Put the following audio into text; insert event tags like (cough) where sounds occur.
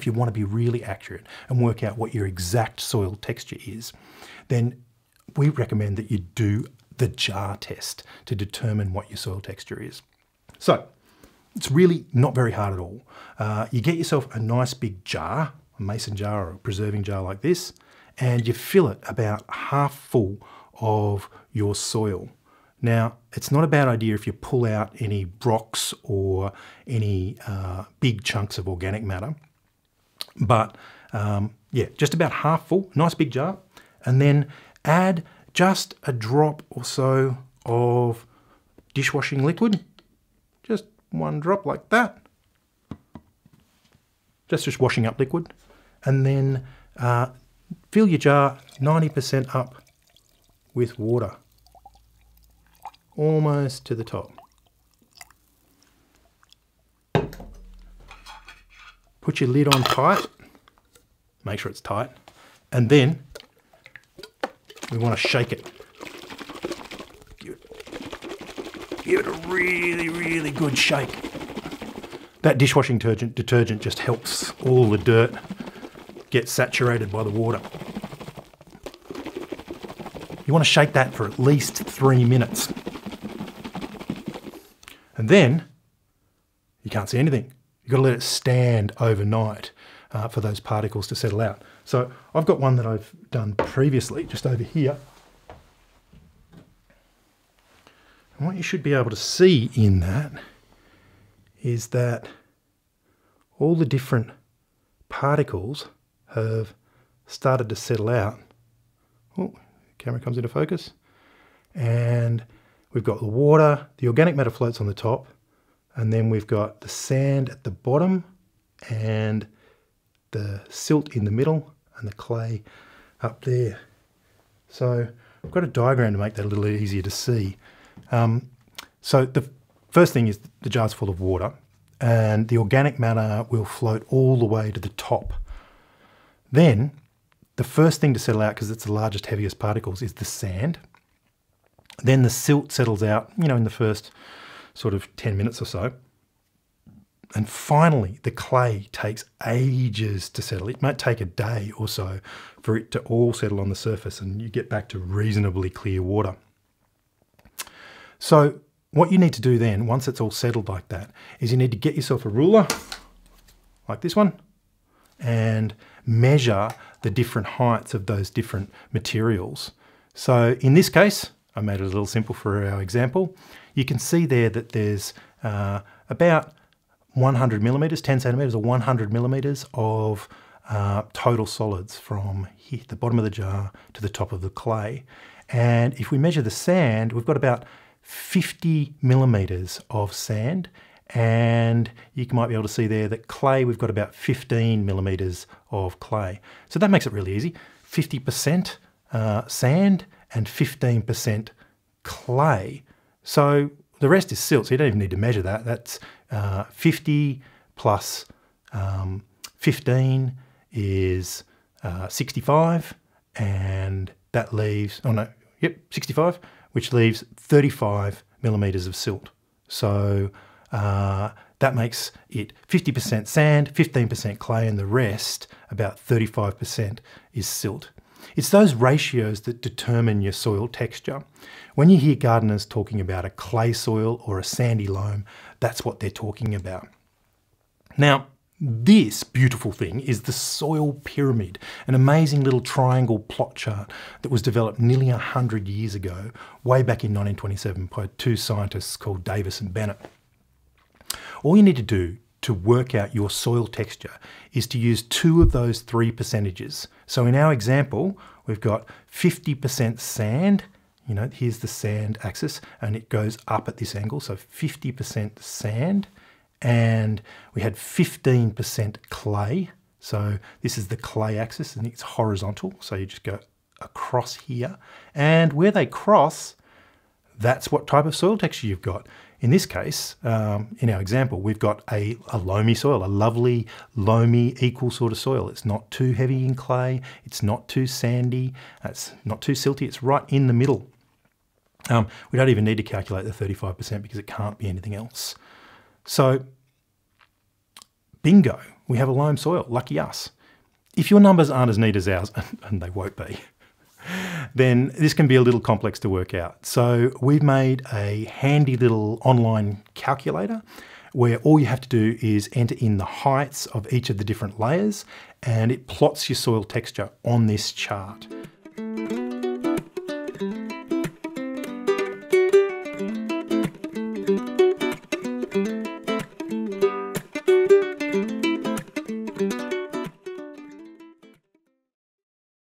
if you want to be really accurate and work out what your exact soil texture is, then we recommend that you do the jar test to determine what your soil texture is. So it's really not very hard at all. Uh, you get yourself a nice big jar, a mason jar or a preserving jar like this, and you fill it about half full of your soil. Now, it's not a bad idea if you pull out any rocks or any uh, big chunks of organic matter. But um, yeah, just about half full, nice big jar. And then add just a drop or so of dishwashing liquid. Just one drop like that. Just just washing up liquid. And then uh, fill your jar 90% up with water almost to the top. Put your lid on tight, make sure it's tight, and then we want to shake it. Give it, give it a really, really good shake. That dishwashing detergent, detergent just helps all the dirt get saturated by the water. You want to shake that for at least three minutes. And then you can't see anything. You've got to let it stand overnight uh, for those particles to settle out. So I've got one that I've done previously, just over here. And what you should be able to see in that is that all the different particles have started to settle out. Oh, camera comes into focus. And We've got the water, the organic matter floats on the top, and then we've got the sand at the bottom and the silt in the middle and the clay up there. So I've got a diagram to make that a little easier to see. Um, so the first thing is the jar's full of water and the organic matter will float all the way to the top. Then the first thing to settle out, because it's the largest, heaviest particles, is the sand. Then the silt settles out, you know, in the first sort of 10 minutes or so. And finally, the clay takes ages to settle. It might take a day or so for it to all settle on the surface and you get back to reasonably clear water. So what you need to do then, once it's all settled like that, is you need to get yourself a ruler, like this one, and measure the different heights of those different materials. So in this case, I made it a little simple for our example. You can see there that there's uh, about 100 millimeters, 10 centimeters or 100 millimeters of uh, total solids from here, the bottom of the jar to the top of the clay. And if we measure the sand, we've got about 50 millimeters of sand. And you might be able to see there that clay, we've got about 15 millimeters of clay. So that makes it really easy. 50% uh, sand and 15% clay. So the rest is silt, so you don't even need to measure that. That's uh, 50 plus, um, 15 is uh, 65, and that leaves, oh no, yep, 65, which leaves 35 millimeters of silt. So uh, that makes it 50% sand, 15% clay, and the rest, about 35%, is silt. It's those ratios that determine your soil texture. When you hear gardeners talking about a clay soil or a sandy loam, that's what they're talking about. Now, this beautiful thing is the soil pyramid, an amazing little triangle plot chart that was developed nearly 100 years ago, way back in 1927 by two scientists called Davis and Bennett. All you need to do to work out your soil texture is to use two of those three percentages. So in our example, we've got 50% sand, you know, here's the sand axis, and it goes up at this angle, so 50% sand, and we had 15% clay, so this is the clay axis, and it's horizontal, so you just go across here, and where they cross, that's what type of soil texture you've got. In this case, um, in our example, we've got a, a loamy soil, a lovely, loamy, equal sort of soil. It's not too heavy in clay, it's not too sandy, it's not too silty, it's right in the middle. Um, we don't even need to calculate the 35% because it can't be anything else. So, bingo, we have a loam soil, lucky us. If your numbers aren't as neat as ours, (laughs) and they won't be, then this can be a little complex to work out. So we've made a handy little online calculator where all you have to do is enter in the heights of each of the different layers and it plots your soil texture on this chart.